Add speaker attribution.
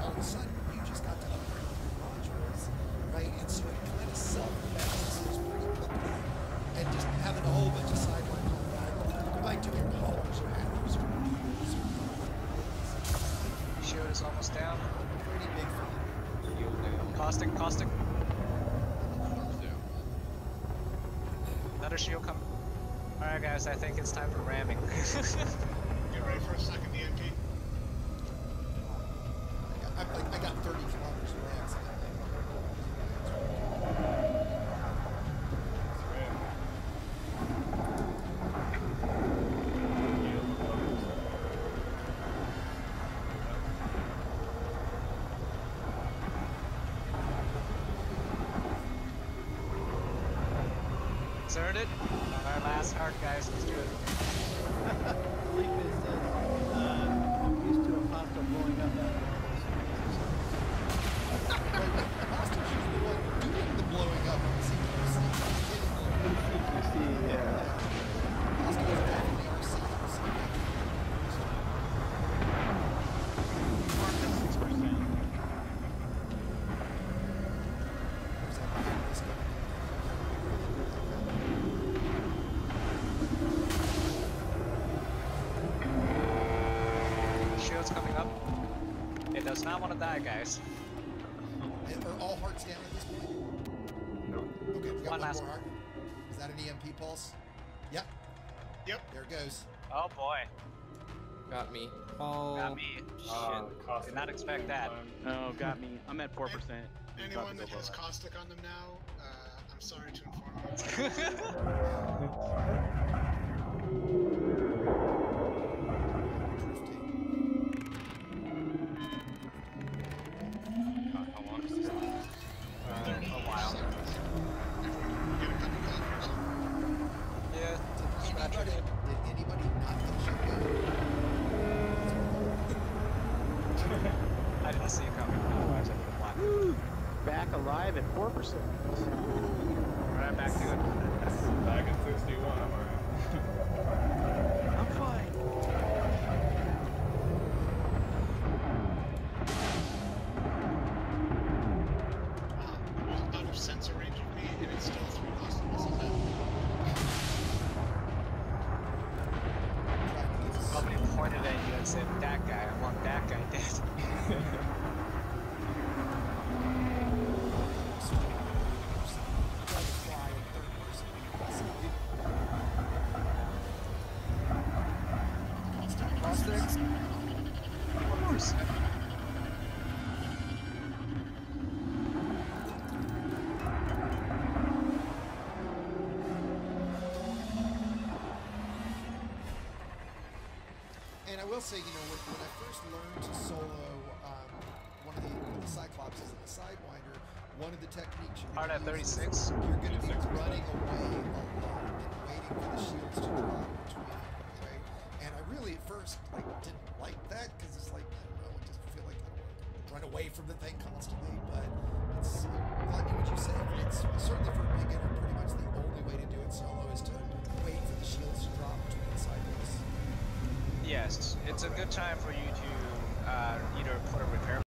Speaker 1: all of a sudden you just got to upgrade your modules, right? And so it kind
Speaker 2: of self-balances pretty quickly. And just having a whole bunch of or almost down.
Speaker 1: Pretty big. You'll.
Speaker 2: Caustic, caustic. Another shield come. Alright guys, I think it's time for ramming.
Speaker 3: Get ready for a second EMP.
Speaker 2: It. Our last heart, guys. Let's do it.
Speaker 4: Felipe says, uh, I'm used to a pasta blowing up after
Speaker 1: Hostage is the one doing the blowing up on the CQC.
Speaker 4: CQC, yeah.
Speaker 1: Hostage is definitely our CQC.
Speaker 4: Mark at 6%.
Speaker 1: Where's that behind this guy?
Speaker 2: Shield's coming up. It does not want to die, guys.
Speaker 1: And Are all hearts down at this point?
Speaker 5: No.
Speaker 1: Okay, we got
Speaker 2: One
Speaker 1: one,
Speaker 2: last
Speaker 1: more heart. Is that an EMP pulse? Yep,
Speaker 3: Yep.
Speaker 1: there it goes.
Speaker 2: Oh boy.
Speaker 6: Got me.
Speaker 4: Oh,
Speaker 2: Got me.
Speaker 5: Uh,
Speaker 2: Shit.
Speaker 5: cost
Speaker 2: Did not expect that.
Speaker 4: oh, got me. I'm at 4%.
Speaker 3: Anyone that has caustic on them now, uh, I'm sorry to inform you.
Speaker 4: Back alive at 4%.
Speaker 2: Right back to it.
Speaker 5: Back at 61, I'm alright.
Speaker 4: I'm fine.
Speaker 3: Wow, out of sensor range of me, and it's still three caustic missiles out.
Speaker 1: Trying to give us
Speaker 2: Somebody pointed at you and said, that guy, I want that guy dead. Caustic. One percent.
Speaker 1: And I will say, you know, when, when I first learned to solo um, one of the, one of the Cyclopses and the Sidewinder, one of the techniques you're going to use is you're going to be running away alone and waiting for the shields to drop between you, okay? And I really at first like didn't like that because it's like I don't know, it just feel like I don't run away from the thing constantly. But it's uh, like what you said. It's certainly for a beginner, pretty much the only way to do it solo is to wait for the shields to drop between cycles.
Speaker 2: Yes, it's a good time for you to uh, either put a repair